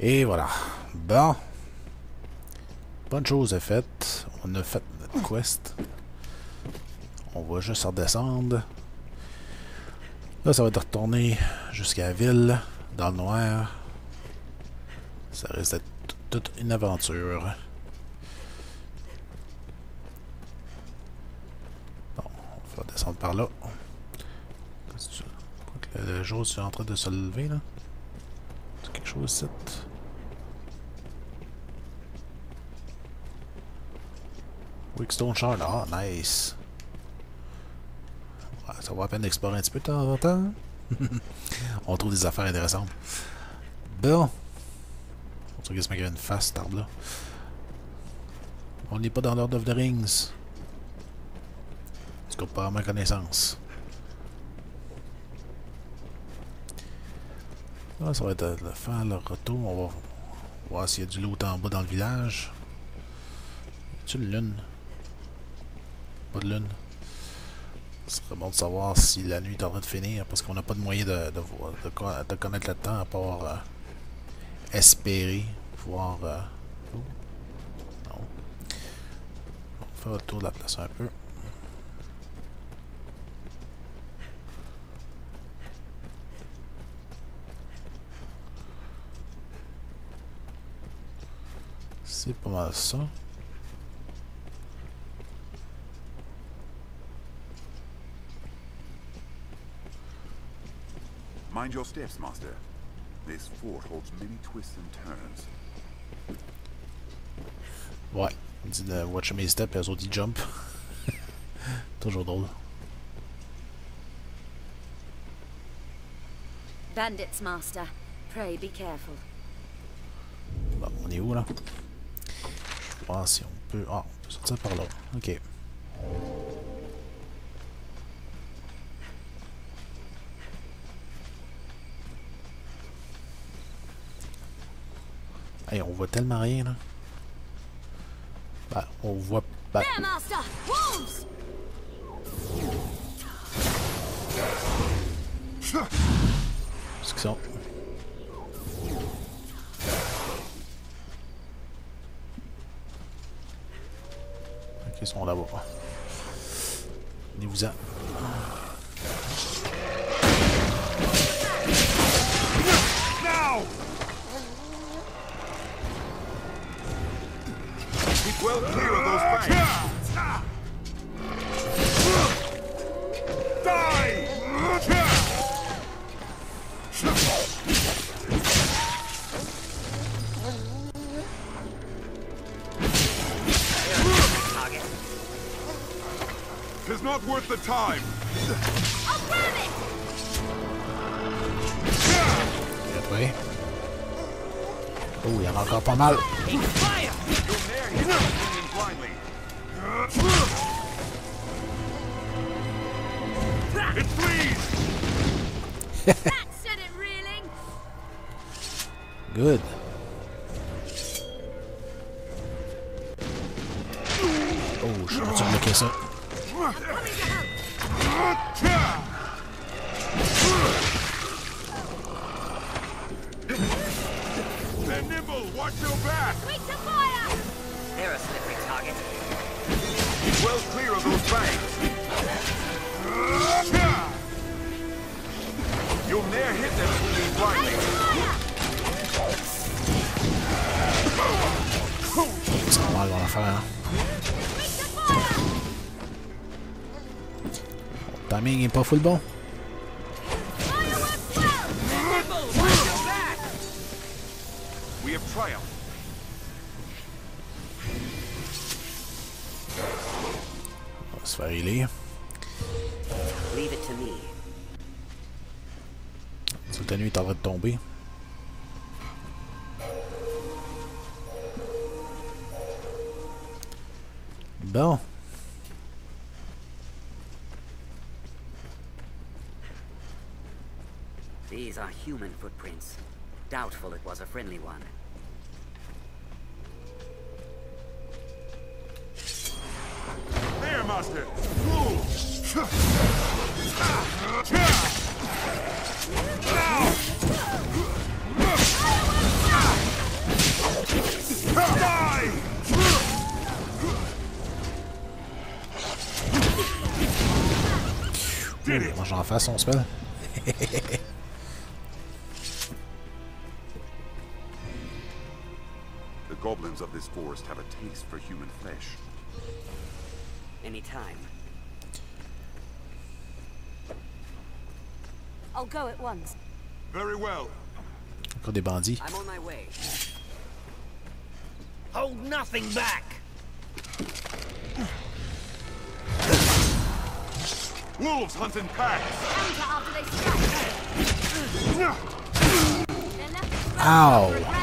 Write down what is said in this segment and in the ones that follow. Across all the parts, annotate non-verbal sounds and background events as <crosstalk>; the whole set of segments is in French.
Et voilà. Bon. Bonne chose est faite. On a fait notre quest. On va juste redescendre. Là, ça va être retourner jusqu'à la ville, dans le noir. Ça risque d'être toute une aventure. Bon, on va descendre par là. Le jour est en train de se lever, là? C'est quelque chose ici. Wickstone Shard, ah, nice. ça va à peine d'explorer un petit peu de temps en temps. <laughs> On trouve des affaires intéressantes. Bon. On trouve qu'il y une face, cet arbre-là. On n'est pas dans Lord of the Rings. En tout cas, pas à ma connaissance. Là, ça va être de faire le retour. On va voir s'il y a du loot en bas dans le village. Y a-tu une lune? Pas de lune. Ce serait bon de savoir si la nuit est en train de finir, parce qu'on n'a pas de moyen de, de, de, de connaître le temps à part euh, espérer voir... Euh, oh. Non. On va faire le tour de la place un peu. C'est pas mal ça. Mind your steps, Master. This fort holds many twists and turns. Ouais, il dit de euh, watch mes steps et eux autres ils jump. <laughs> Toujours drôle. Bandits, Master. Pray be careful. Bon, on est où là? Voir si on peut... Ah, on peut sortir par là. Ok. Hey, on voit tellement rien là. Ben, on voit... Ben... There, Qu'ils sont? Là-bas. Venez-vous-en. Well clear of those. is not worth the time. I'll grab it! That way. It flees! that it reeling! Good. Oh, shots on the kisser. They're nimble! Watch your back! Quick to fire! They're a slippery target. Keep well clear of those fangs. You'll ne'er hit them blindly. C'est normal dans l'affaire. Quick fire! Timing est pas full bon. On va se faire healer. Leave it to me. Toute la nuit est en train de tomber. Bon. These are human footprints. Doubtful it was a friendly one. There, Master! Die! Ouh, mange en face, on se fait. <laughs> goblins of this forest have a taste for human flesh. Anytime. I'll go at once. Very well. Encore des bandits. I'm on my way. Hold nothing back. Wolves hunt in packs. Counter after they strike. They're left exposed Ow.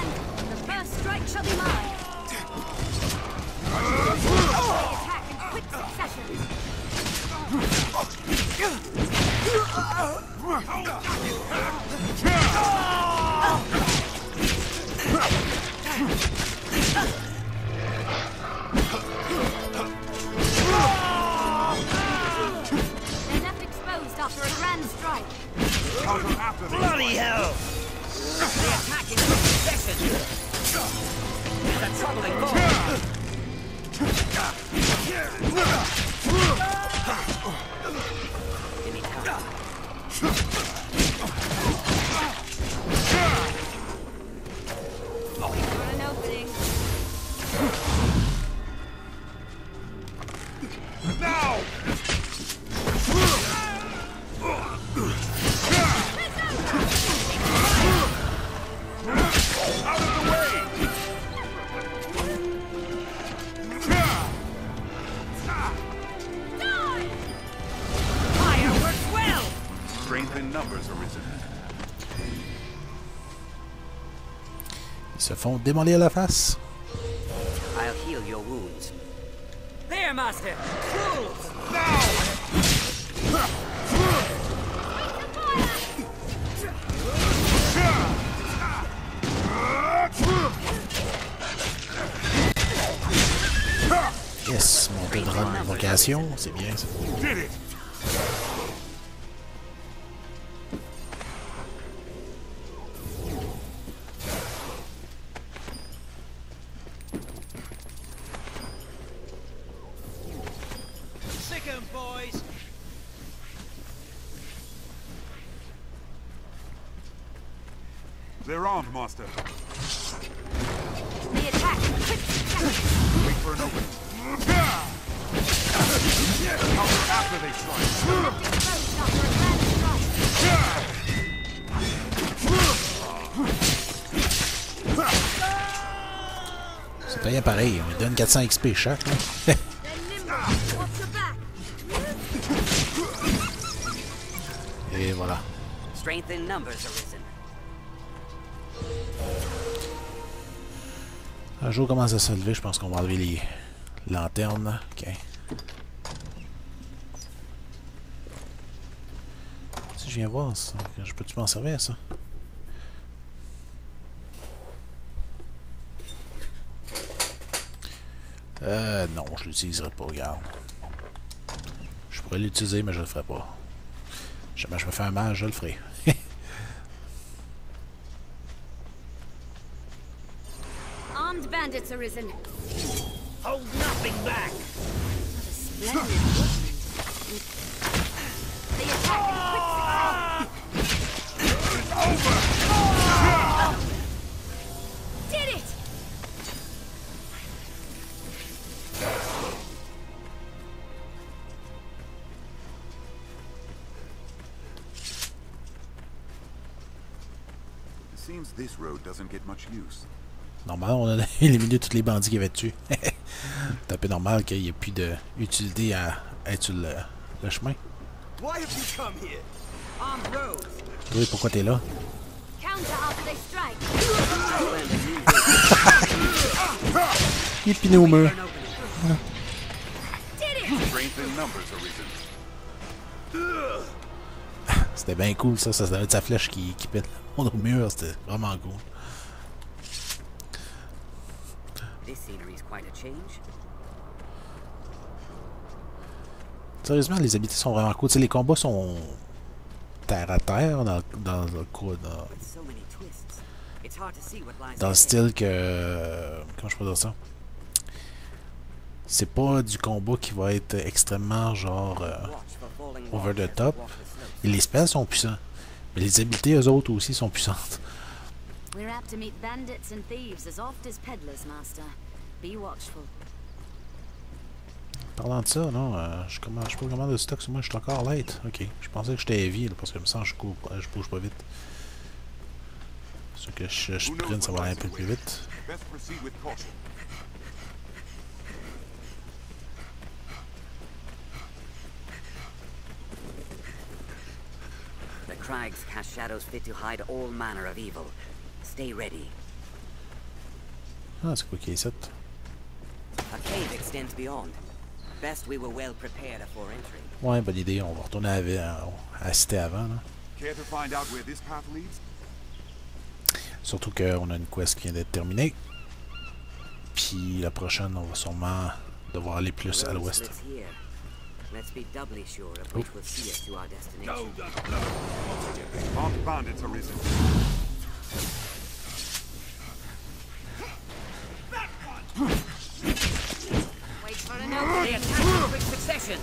Bloody hell! They attack in succession. It's a troubling ball. <laughs> Give me time. Se font démolir la face. I'll heal your wounds. There, Master! Fools! Yes, mon peu de rang d'invocation, c'est bien ça. Master. They attack. Wait for an opening. Counter after they strike. C'est rien pareil, on lui donne 400 XP chaque. back. <laughs> Et voilà. Strength in numbers Un jour commence à se lever, je pense qu'on va enlever les lanternes. Ok. Si je viens voir ça, je peux-tu m'en servir ça? Euh, non, je l'utiliserai pas, regarde. Je pourrais l'utiliser, mais je le ferai pas. Jamais je me fais un mal, je le ferai. Armed bandits arisen. Hold nothing back! Splendid workmanship. They attack in quick succession. Did it! It seems this road doesn't get much use. Normalement, on a <laughs> éliminé tous les bandits qu'il y avait dessus. <laughs> C'est un peu normal qu'il n'y ait plus d'utilité à être sur le, le chemin. Oui, pourquoi t'es là? Counter after they strike. <laughs> Il est piné au mur. C'était bien cool ça, ça devait être sa flèche qui, qui pète le monde au mur, c'était vraiment cool. This scenery is quite a change. Sérieusement, les habiletés sont vraiment cool. Les combats sont terre à terre dans, dans, le dans, le style que. Comment je peux dire ça? c'est pas du combat qui va être extrêmement genre euh, over the top. Et les spells sont puissants. Mais les habiletés, eux autres aussi, sont puissantes. We're apt to meet bandits and thieves as oft as peddlers, Master. Be watchful. Parlant de ça, non, euh, je commande, je sais pas comment de stock sur moi, je suis encore late. Ok, je pensais que j'étais heavy, là, parce que me semble je cours, euh, je bouge pas vite. C'est que je, je Who knows sprint, ça va what aller un peu plus vite. Best proceed with caution. The crags cast shadows fit to hide all manner of evil. Stay ready. Ah, c'est quoi qui est ici? A cave extends beyond. Best we were well prepared for entry. Ouais, bonne idée, on va retourner à, cité avant. Là. Care to find out where this path leads? Surtout qu'on a une quest qui vient d'être terminée. Puis la prochaine, on va sûrement devoir aller plus à l'ouest. splits here. Let's be doubly sure of which will see us to our destination. Armed bandits are possession.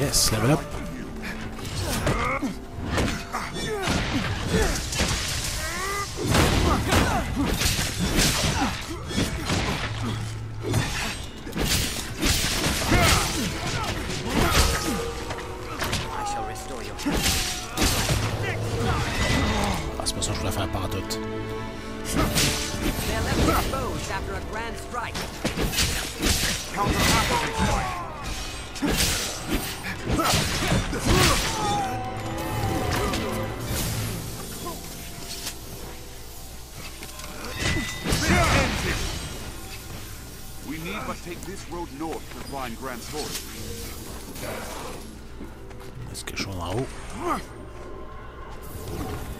Yes, level up. Sword. Est-ce quelque chose en haut?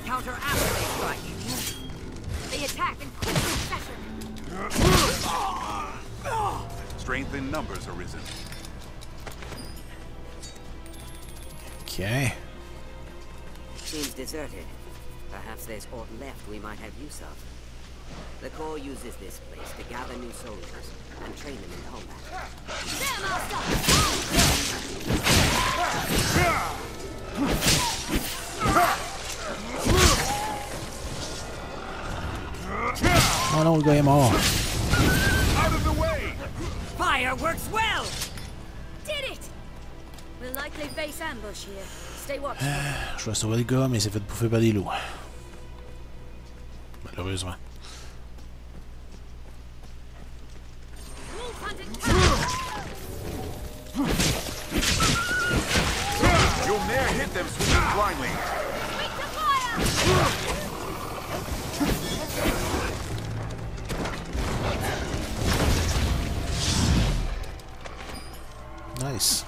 Counter appetite strike. They attack in quick succession. Strength in numbers arisen. Ok. Seems deserted. Perhaps there's aught left we might have use of. The Corps uses this place to gather new soldiers and train them in combat. There, Master! Oh non, le gars est mort. Out of the way! Fire works well. Did it! We'll likely face ambush here. Stay watchful. <sighs> Je vais sauver le gars, mais il s'est fait bouffer par des loups. Malheureusement. You'll ne'er hit them swinging blindly. Nice.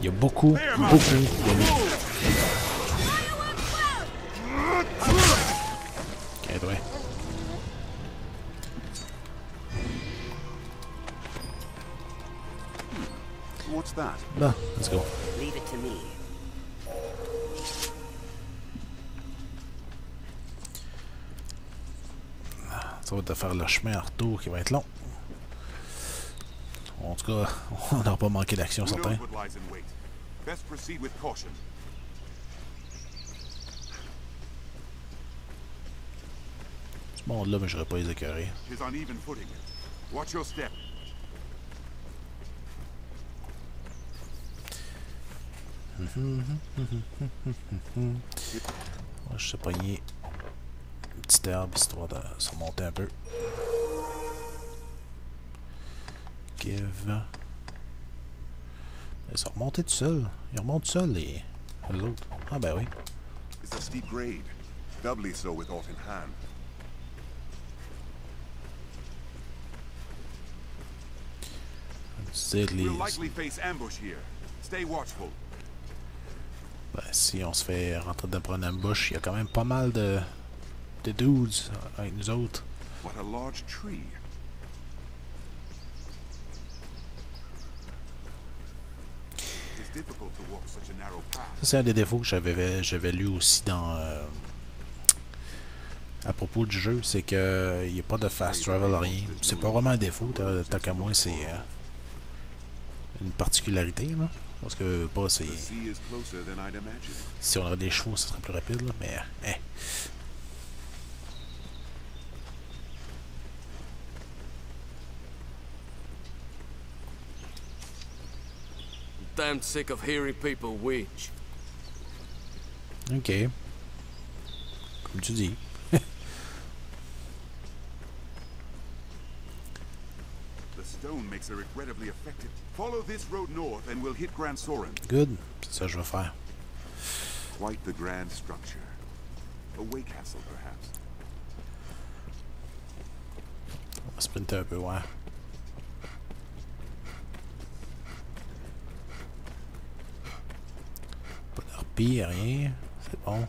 Il y a beaucoup, beaucoup! Ok, ouais. What's that? Bon, let's go. Leave it to me. Ça va te faire le chemin en retour qui va être long. En tout cas, <laughs> on n'aura pas manqué d'action, certain. Ce monde-là, mais j'aurais pas les écœurés. <laughs> Je sais pogner une petite herbe histoire de se remonter un peu. Give. Ils sont remontés tout seuls. Ils remontent tout seuls, les... les autres. Ah ben oui. It's a steep grade. Doubly so with aught in hand. C'est les... Ben, si on se fait rentrer dans une ambush, il y a quand même pas mal de... de dudes avec nous autres. What a large tree. It's difficult to walk such a narrow path. Ça, c'est un des défauts que j'avais lu aussi dans... euh, à propos du jeu, c'est que il n'y a pas de fast travel, rien. C'est pas vraiment un défaut, tant qu'à moi, c'est euh, une particularité, là. Parce que pas, c'est... I'd imagined. Si on avait des chevaux, ça serait plus rapide, là, mais... Hein. Damn sick of hearing people whinge. Ok. Comme tu dis. <laughs> The stone makes her regrettably effective. Follow this road north and we'll hit Grand Soren. Good. C'est ça que je vais faire. Quite the grand structure. A way castle, perhaps. On va sprinter un peu, ouais. Rien. C'est bon.